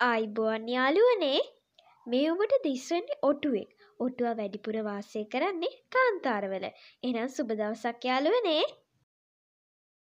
ආයිබෝවන් යාළුවනේ මේ ඔබට දිස්වෙන්නේ ඔටුවෙක් ඔටුව වැඩිපුර වාසය කරන්නේ කාන්තාරවල. එනම් සුබ දවසක් යාළුවනේ.